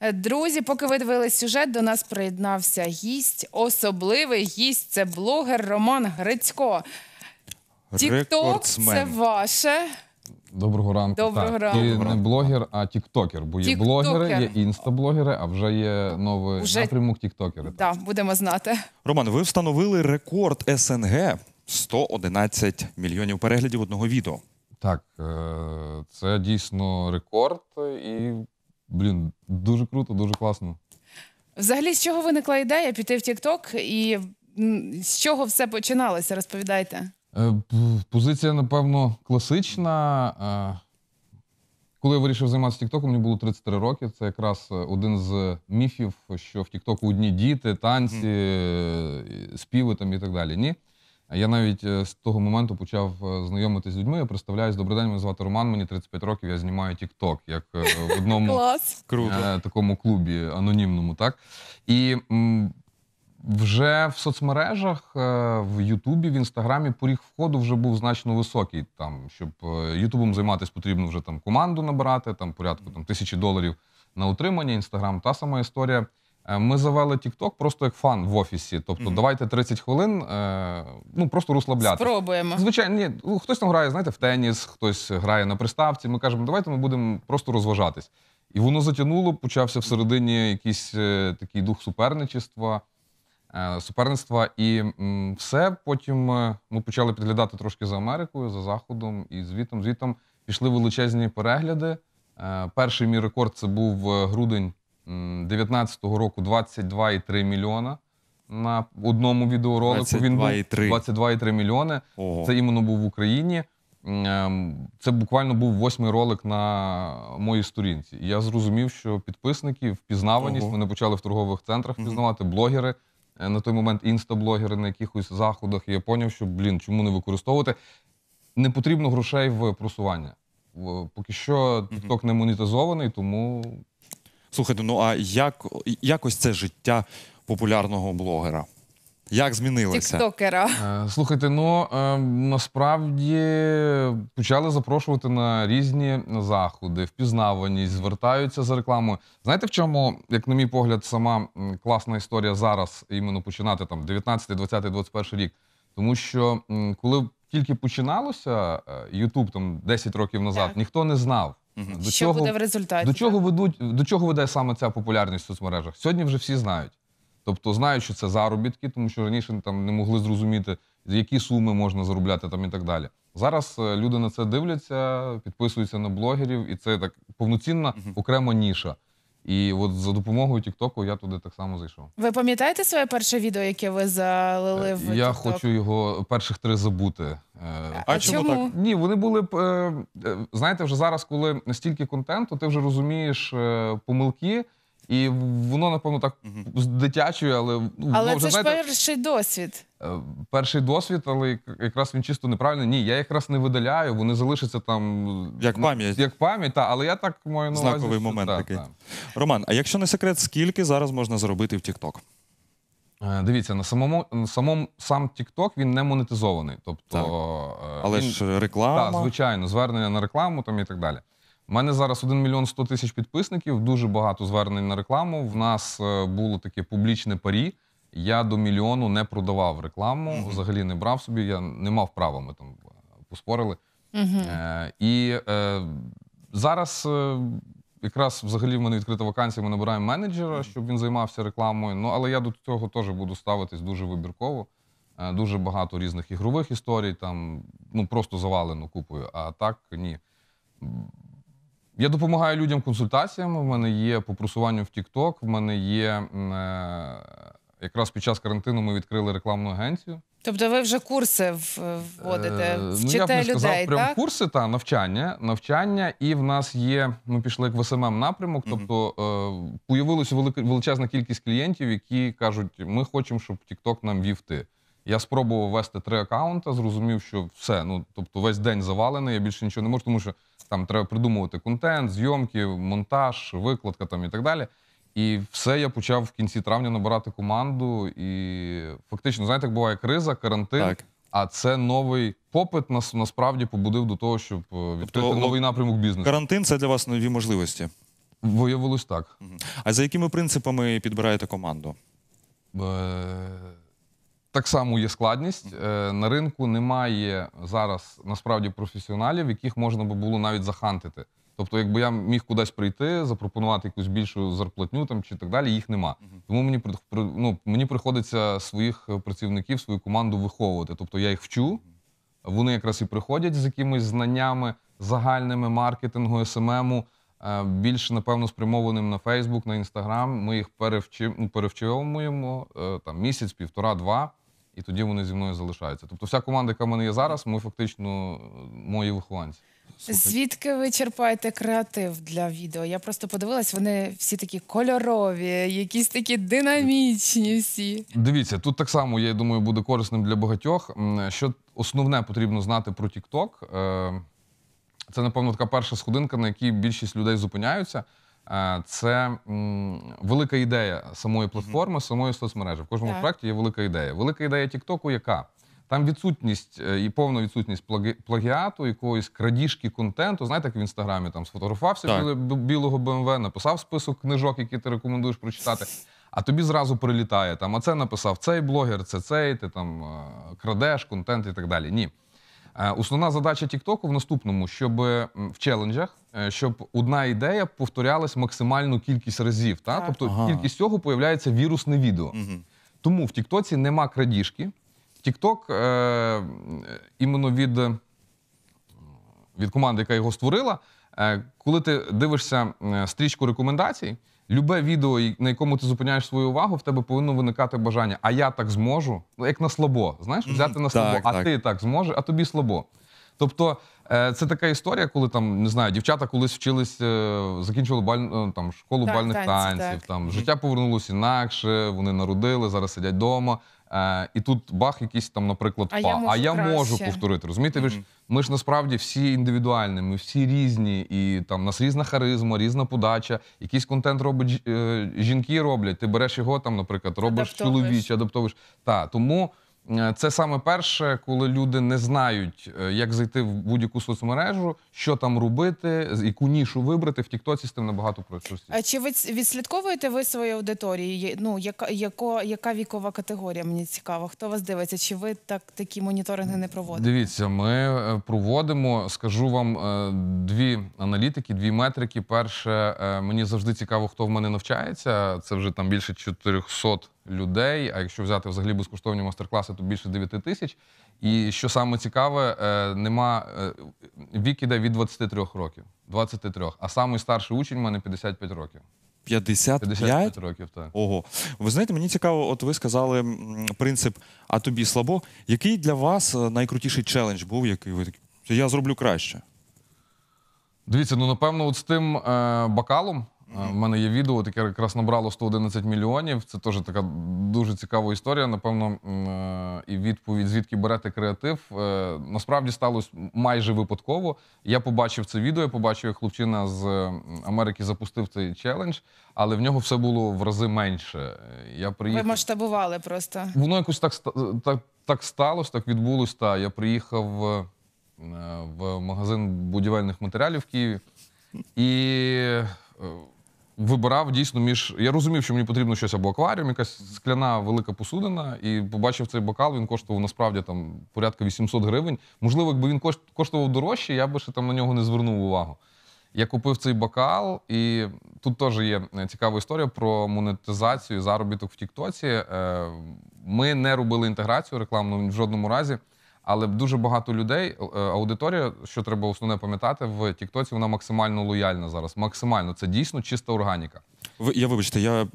Е, Друзі, поки ви дивились сюжет, до нас приєднався гість, особливий гість. Це блогер Роман Грицько. Тікток це ваше. Доброго ранку. Доброго так. ранку. І не блогер, а тіктокер. Бо є Тіктокер. блогери, є інстаблогери, а вже є новий Уже- напрямок тіктокери. Так, будемо знати. Роман, ви встановили рекорд СНГ 111 мільйонів переглядів одного відео. Так, е, це дійсно рекорд, і блін, дуже круто, дуже класно. Взагалі, з чого виникла ідея піти в Тікток і м, з чого все починалося? Розповідайте. Е, п- Позиція, напевно, класична. Е, Коли я вирішив займатися Тіктоком, мені було 33 роки. Це якраз е, один з міфів, що в Тіктоку одні діти, танці, е, співи там і так далі. Ні. Я навіть е, з того моменту почав е, знайомитися з людьми. Я представляюсь, добрий день, мене звати Роман, мені 35 років, я знімаю Тікток, як е, в одному Клас. Круто. такому клубі анонімному, так? І м, вже в соцмережах, в Ютубі, в Інстаграмі поріг входу вже був значно високий. Там, щоб Ютубом займатися, потрібно вже там команду набирати, там порядку там, тисячі доларів на утримання. Інстаграм та сама історія. Е, Ми завели TikTok просто як фан в офісі. Тобто, Мгм. давайте 30 хвилин, е, ну просто розслаблятися. Спробуємо. Звичайно, ні, ну, хтось там грає, знаєте, в теніс, хтось грає на приставці. Ми кажемо, давайте ми будемо просто розважатись. І воно затягнуло, почався всередині якийсь е, такий дух суперничества, е, суперництва. І м, все. Потім е, ми почали підглядати трошки за Америкою, за Заходом, і звітом, звітом пішли величезні перегляди. Е, перший мій рекорд це був грудень 2019 року 22,3 мільйона на одному відеоролику. Він був 22,3. 22,3 мільйони. Ого. Це іменно був в Україні. Ем, Це буквально був восьмий ролик на моїй сторінці. І я зрозумів, що підписники, впізнаваність, Ого. мене почали в торгових центрах впізнавати, блогери. е, На той момент інстаблогери на якихось заходах. І я зрозумів, що блін, чому не використовувати? Не потрібно грошей в просування. Поки що TikTok не монетизований, тому Слухайте, ну а як якось це життя популярного блогера? Як змінилося? Тіктокера. Е, Слухайте, ну е, насправді почали запрошувати на різні заходи, впізнаваність, звертаються за рекламою. Знаєте, в чому, як на мій погляд, сама класна історія зараз іменно починати там 19, 20, 21 рік. Тому що коли тільки починалося е, YouTube там 10 років назад, Так. ніхто не знав. До Що чого, буде в результаті? до чого ведуть, до чого веде саме ця популярність в соцмережах? Сьогодні вже всі знають. Тобто знають, що це заробітки, тому що раніше там не могли зрозуміти, які суми можна заробляти там і так далі. Зараз е, люди на це дивляться, підписуються на блогерів, і це так повноцінна окрема ніша. І от за допомогою Тіктоку я туди так само зайшов. Ви пам'ятаєте своє перше відео, яке ви залили в Е, я TikTok? хочу його перших три забути. Е, А, А чому так? Ні, вони були б. е, е, Знаєте, вже зараз, коли настільки контенту, ти вже розумієш е, помилки, і воно, напевно, так з дитячою, але ну, Але вже це ж знаєте, перший досвід. е, перший досвід, але як- якраз він чисто неправильний. Ні, я якраз не видаляю, вони залишаться там Як ну, пам'ять. Як пам'ять, та, але я так маю на увазі. Знаковий що- момент та, такий. та. Роман, а якщо не секрет, скільки зараз можна заробити в TikTok? Е, Дивіться, на самому на самому сам TikTok він не монетизований. Тобто, Так. е, Але він, ж реклама. Так, звичайно, звернення на рекламу там і так далі. У мене зараз 1 мільйон 100 тисяч підписників, дуже багато звернень на рекламу. В нас е, було таке публічне парі. Я до мільйону не продавав рекламу, взагалі не брав собі, я не мав права, ми там е, поспорили. Е, і е, зараз е, якраз взагалі в мене відкрита вакансія, ми набираємо менеджера, щоб він займався рекламою. Ну, але я до цього теж буду ставитись дуже вибірково. Е, Дуже багато різних ігрових історій, там ну просто завалено купою. А так ні. Я допомагаю людям консультаціями. В мене є по просуванню в TikTok, в мене є е, якраз під час карантину ми відкрили рекламну агенцію. Тобто ви вже курси в- вводите, Е, ну, я б не людей, сказав, прям так? курси та навчання. Навчання, і в нас є. Ми пішли як в SMM напрямок. Тобто е, появилася велика величезна кількість клієнтів, які кажуть, ми хочемо, щоб TikTok нам вів ти. Я спробував вести три акаунти, зрозумів, що все. Ну тобто, весь день завалений. Я більше нічого не можу, тому що там треба придумувати контент, зйомки, монтаж, викладка там і так далі. І все я почав в кінці травня набирати команду. І фактично, знаєте, як буває криза, карантин. Так. А це новий попит нас насправді побудив до того, щоб е, відкрити Тобто, новий напрямок бізнесу. Карантин це для вас нові можливості. Виявилось так. А за якими принципами підбираєте команду? Е, Так само є складність. Е, На ринку немає зараз насправді професіоналів, яких можна би було навіть захантити. Тобто, якби я міг кудись прийти, запропонувати якусь більшу зарплатню там чи так далі, їх нема. Тому мені ну, мені приходиться своїх е, працівників, свою команду виховувати. Тобто я їх вчу, вони якраз і приходять з якимись знаннями загальними маркетингу, СММу, е, більш напевно спрямованим на Фейсбук, на Інстаграм. Ми їх ну, перевчовуємо е, там місяць, півтора, два, і тоді вони зі мною залишаються. Тобто, вся команда, яка в мене є зараз, ми фактично мої вихованці. Звідки ви черпаєте креатив для відео? Я просто подивилась, вони всі такі кольорові, якісь такі динамічні всі. Дивіться, тут так само, я думаю, буде корисним для багатьох. Що основне потрібно знати про TikTok, е, це, напевно, така перша сходинка, на якій більшість людей зупиняються. Це велика ідея самої платформи, самої соцмережі. В кожному Так. проєкті є велика ідея. Велика ідея TikTok яка? Там відсутність е, і повна відсутність плагі- плагіату, якоїсь крадіжки контенту. Знаєте, як в інстаграмі там сфотографувався Так. білого БМВ, написав список книжок, які ти рекомендуєш прочитати. А тобі зразу прилітає там, а це написав цей блогер, це цей, ти там е, крадеш контент і так далі. Ні. Е, Основна задача TikTok в наступному, щоб в челенджах, е, щоб одна ідея повторялась максимальну кількість разів. Та? Так. Тобто Ага. кількість цього появляється вірусне відео. Мгм. Тому в Тіктоці нема крадіжки. Тікток е, іменно від, е, від команди, яка його створила, е, коли ти дивишся е, стрічку рекомендацій, любе відео, на якому ти зупиняєш свою увагу, в тебе повинно виникати бажання. А я так зможу, ну як на слабо, знаєш, взяти на слабо, Так, а так. ти так зможеш, а тобі слабо. Тобто е, це така історія, коли там не знаю, дівчата колись вчились, закінчили закінчували баль, е, там школу Так, бальних танців. танців. так. Там життя повернулося інакше, вони народили, зараз сидять вдома. Е, і тут бах, якийсь там, наприклад, А па. я можу а я краще. можу повторити. Розумієте, ви ж ми ж насправді всі індивідуальні, ми всі різні, і там у нас різна харизма, різна подача. Якийсь контент робить е, жінки роблять. Ти береш його там, наприклад, робиш Адаптовуєш. чоловіче, адаптовуєш. Та тому. Е, Це саме перше, коли люди не знають, е, як зайти в будь-яку соцмережу, що там робити, яку нішу вибрати. В Тіктоці з тим набагато простіше. А чи ви відслідковуєте ви свою аудиторію? Ну, яка, яко, яка вікова категорія? Мені цікаво. Хто вас дивиться? Чи ви так такі моніторинги не проводите? Дивіться, ми е, проводимо. Скажу вам дві аналітики, дві метрики. Перше, мені завжди цікаво, хто в мене навчається. Це вже там більше 400 людей. А якщо взяти взагалі безкоштовні майстер-класи, то більше 9 тисяч. І що саме цікаве, е, нема е, вік іде від 23 років. 23. А самий старший учень у мене 55 років. 55? 55 років, так. Ого. Ви знаєте, мені цікаво, от ви сказали принцип А тобі слабо. Який для вас е, найкрутіший челендж був, який ви такі? «Це Я зроблю краще. Дивіться, ну напевно, от з тим е, бокалом. Е, В мене є відео, таке якраз набрало 111 мільйонів. Це теж така дуже цікава історія. Напевно, е, і відповідь, звідки берете креатив. Е, насправді сталося майже випадково. Я побачив це відео, я побачив, як хлопчина з е, Америки запустив цей челендж, але в нього все було в рази менше. Е, Я Ви масштабували просто. Воно якось так, так, так сталося, так відбулось. Та я приїхав е, в магазин будівельних матеріалів в Києві і е, вибирав дійсно між. Я розумів, що мені потрібно щось або акваріум, якась скляна велика посудина, і побачив цей бокал. Він коштував насправді там порядка 800 гривень. Можливо, якби він коштував дорожче, я би ще там на нього не звернув увагу. Я купив цей бокал, і тут теж є е, цікава історія про монетизацію, заробіток в Тіктоці. Е, Ми не робили інтеграцію рекламну в жодному разі, але дуже багато людей, е, аудиторія, що треба основне пам'ятати, в Тіктоці вона максимально лояльна зараз. Максимально це дійсно чиста органіка. Ви, я вибачте, я,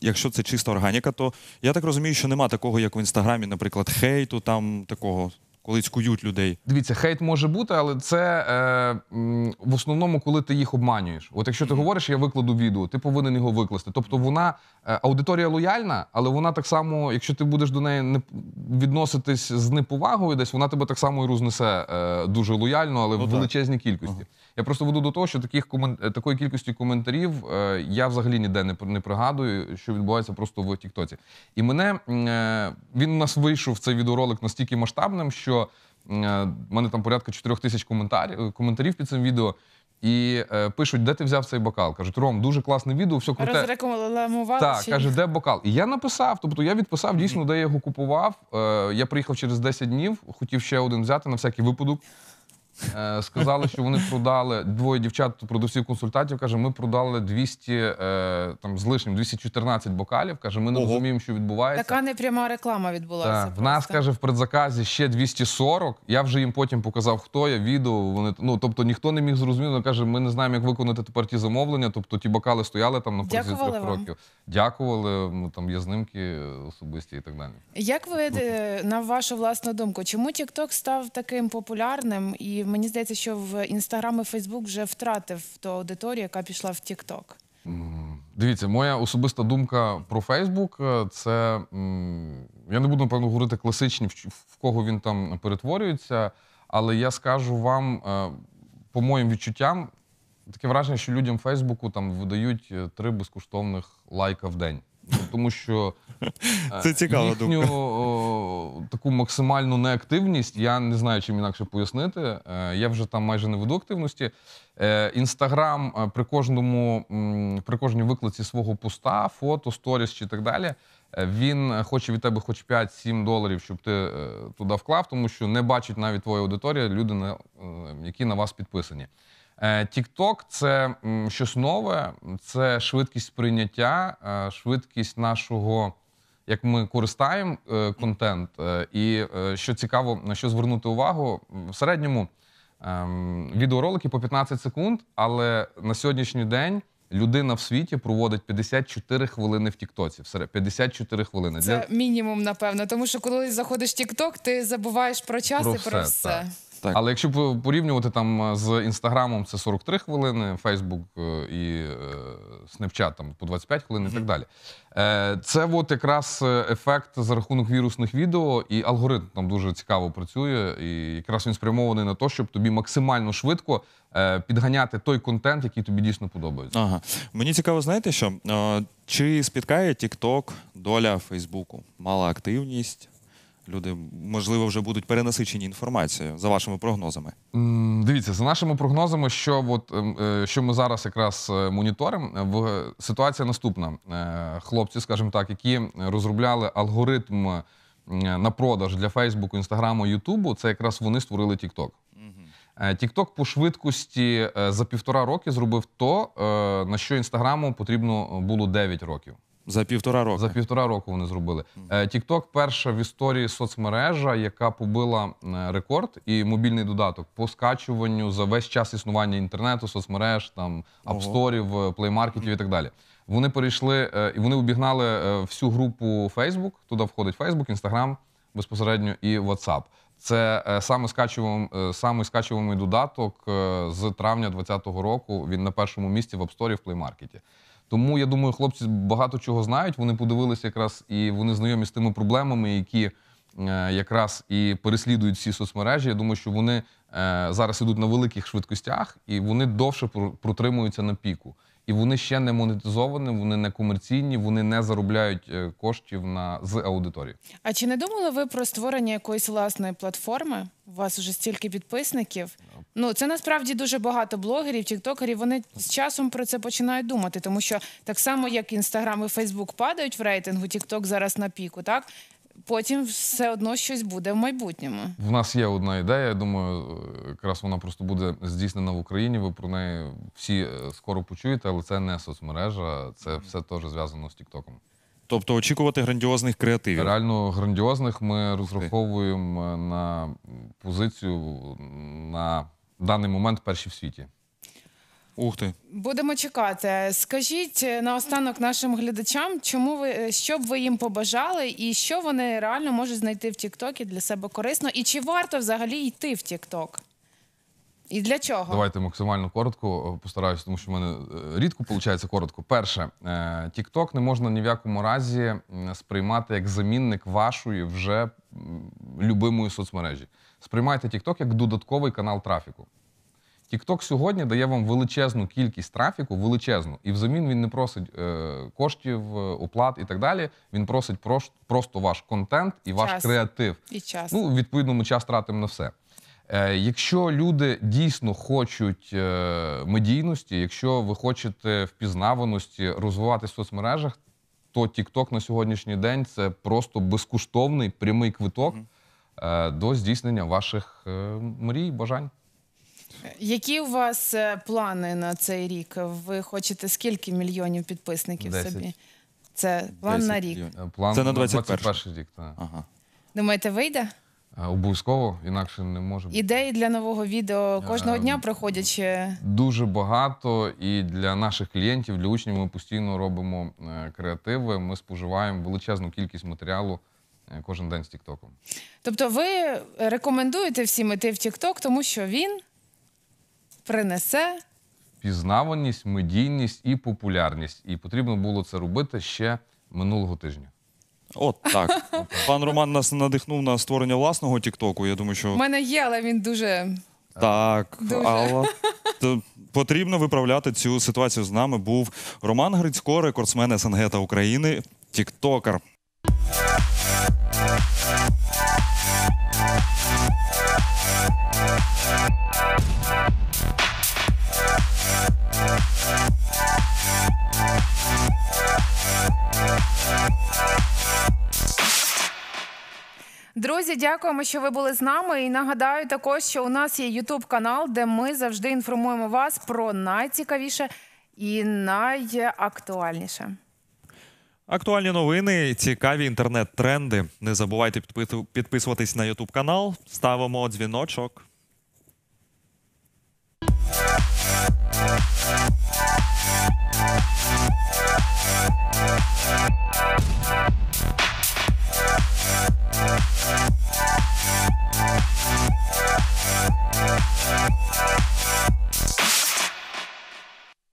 якщо це чиста органіка, то я так розумію, що нема такого, як в інстаграмі, наприклад, хейту, там такого, коли цькують людей. Дивіться, хейт може бути, але це е, в основному, коли ти їх обманюєш. От якщо ти говориш, я викладу відео, ти повинен його викласти. Тобто вона е, аудиторія лояльна, але вона так само, якщо ти будеш до неї не відноситись з неповагою, десь вона тебе так само і рознесе е, дуже лояльно, але Ну, в так. величезній кількості. Я просто веду до того, що таких комен... е, такої кількості коментарів е, я взагалі ніде не, не пригадую, що відбувається просто в Тіктоці. І мене е, він у нас вийшов цей відеоролик настільки масштабним, що е, в мене там порядка 4 тисяч коментарів, коментарів під цим відео. І е, пишуть, де ти взяв цей бокал. Кажуть, Ром, дуже класне відео, все круте. Розрекламували Так, чи- каже, де бокал? І я написав, тобто я відписав дійсно, де я його купував. Е, я приїхав через 10 днів, хотів ще один взяти на всякий випадок. Е, сказали, що вони продали двоє дівчат, продавців консультантів. Каже, ми продали 200 е, там з лишнім 214 бокалів. Каже, ми не Ого. розуміємо, що відбувається. Така непряма реклама відбулася. Так, в нас каже в предзаказі ще 240. Я вже їм потім показав, хто я, відео. Вони ну тобто ніхто не міг зрозуміти. Каже, ми не знаємо, як виконати тепер ті замовлення. Тобто ті бокали стояли там на протязі трьох вам? років. Дякували. Ну там є знимки особисті і так далі. Як ви е, на вашу власну думку, чому TikTok став таким популярним? І мені здається, що в Instagram і Facebook вже втратив ту аудиторію, яка пішла в TikTok. Дивіться, моя особиста думка про Фейсбук це я не буду напевно говорити класичні, в, кого він там перетворюється, але я скажу вам, е, по моїм відчуттям, таке враження, що людям Фейсбуку там видають е, три безкоштовних лайка в день. Тому що е, Це цікава їхню о, таку максимальну неактивність, я не знаю, чим інакше пояснити. Е, Я вже там майже не веду активності. Е, Інстаграм при кожному при кожній викладці свого поста, фото, сторіс чи так далі. Він хоче від тебе хоч 5-7 доларів, щоб ти туди вклав, тому що не бачить навіть твоя аудиторія, люди, які на вас підписані. Е, TikTok – це щось нове, це швидкість сприйняття, е, швидкість нашого, як ми користаємо е, контент. Е, І е, що цікаво, на що звернути увагу, в середньому ем, відеоролики по 15 секунд, але на сьогоднішній день людина в світі проводить 54 хвилини в Тіктоці. 54 хвилини. Це мінімум, напевно. Тому що коли заходиш в TikTok, ти забуваєш про час Про і про все, все. Так. Але якщо по- порівнювати там е, з інстаграмом, це 43 хвилини, Фейсбук е, і е, Snapchat там по 25 хвилин і так далі. Це от якраз ефект за рахунок вірусних відео, і алгоритм там дуже цікаво працює. І якраз він спрямований на те, щоб тобі максимально швидко підганяти той контент, який тобі дійсно подобається. Ага. Мені цікаво, знаєте що? Чи спіткає TikTok доля Фейсбуку? Мала активність. Люди, можливо, вже будуть перенасичені інформацією за вашими прогнозами. М, Дивіться, за нашими прогнозами, що от ем, е, що ми зараз якраз е, моніторимо, е, в ситуація наступна. Е, Хлопці, скажімо так, які розробляли алгоритм е, на продаж для Фейсбуку, Інстаграму, Ютубу, це якраз вони створили TikTok. Е, TikTok по швидкості е, за півтора роки зробив то, е, на що інстаграму потрібно було 9 років. За півтора року. За півтора року вони зробили. Е, TikTok перша в історії соцмережа, яка побила е, рекорд і мобільний додаток по скачуванню за весь час існування інтернету, соцмереж, там апсторів, плеймаркетів і так далі. Вони перейшли е, і вони обігнали всю групу Facebook. Туди входить Facebook, Instagram безпосередньо і WhatsApp. Це саме скачувам, е, скачуваний додаток з травня 2020 року. Він на першому місці в App Store і в Play Market. Тому я думаю, хлопці багато чого знають. Вони подивилися якраз і вони знайомі з тими проблемами, які е, якраз і переслідують всі соцмережі. Я думаю, що вони е, зараз ідуть на великих швидкостях і вони довше про- протримуються на піку. І вони ще не монетизовані, вони не комерційні, вони не заробляють е, коштів на з аудиторії. А чи не думали ви про створення якоїсь власної платформи? У вас вже стільки підписників. Ну це насправді дуже багато блогерів, тіктокерів. Вони з часом про це починають думати, тому що так само, як інстаграм і Фейсбук падають в рейтингу, тікток зараз на піку, так потім все одно щось буде в майбутньому. В нас є одна ідея. Я думаю, якраз вона просто буде здійснена в Україні. Ви про неї всі е, скоро почуєте, але це не соцмережа, це все теж зв'язано з Тіктоком. Тобто очікувати грандіозних креативів. Реально грандіозних ми розраховуємо на позицію на даний момент перші в світі. Ух ти. Будемо чекати. Скажіть е, наостанок нашим глядачам, чому ви е, що б ви їм побажали, і що вони реально можуть знайти в Тіктокі для себе корисно, і чи варто взагалі йти в Тікток? І для чого? Давайте максимально коротко е, постараюся, тому що в мене рідко виходить коротко. Перше, TikTok не можна ні в якому разі сприймати як замінник вашої вже любимої соцмережі. Сприймайте TikTok як додатковий канал трафіку. TikTok сьогодні дає вам величезну кількість трафіку, величезну, і взамін він не просить е, коштів, е, оплат і так далі. Він просить прош- просто ваш контент і ваш Час. креатив. І час. Ну, відповідно, ми час тратимо на все. Е, Якщо люди дійсно хочуть е, медійності, якщо ви хочете впізнаваності, розвивати в соцмережах, то TikTok на сьогоднішній день це просто безкоштовний прямий квиток е, до здійснення ваших е, мрій, бажань. Які у вас е, плани на цей рік? Ви хочете скільки мільйонів підписників Десять. собі? Це план 10 на рік. мільйонів. Е, План Це на 21-й. 21 рік. Так. Ага. Думаєте, вийде? Е, Обов'язково, інакше не може бути. Ідеї для нового відео кожного дня проходять чи Дуже багато, і для наших клієнтів, для учнів ми постійно робимо е, креативи. Ми споживаємо величезну кількість матеріалу е, кожен день з Тіктоком. Тобто ви рекомендуєте всім іти в TikTok, тому що він принесе Пізнаваність, медійність і популярність. І потрібно було це робити ще минулого тижня. От так. Пан Роман нас надихнув на створення власного Тіктоку. Я думаю, У що мене є, але він дуже так, Дуже. але то потрібно виправляти цю ситуацію. З нами був Роман Грицько, рекордсмен СНГ та України, тіктокер. Друзі, дякуємо, що ви були з нами. І нагадаю також, що у нас є Ютуб канал, де ми завжди інформуємо вас про найцікавіше і найактуальніше. Актуальні новини, цікаві інтернет-тренди. Не забувайте підписуватись на Ютуб канал. Ставимо дзвіночок.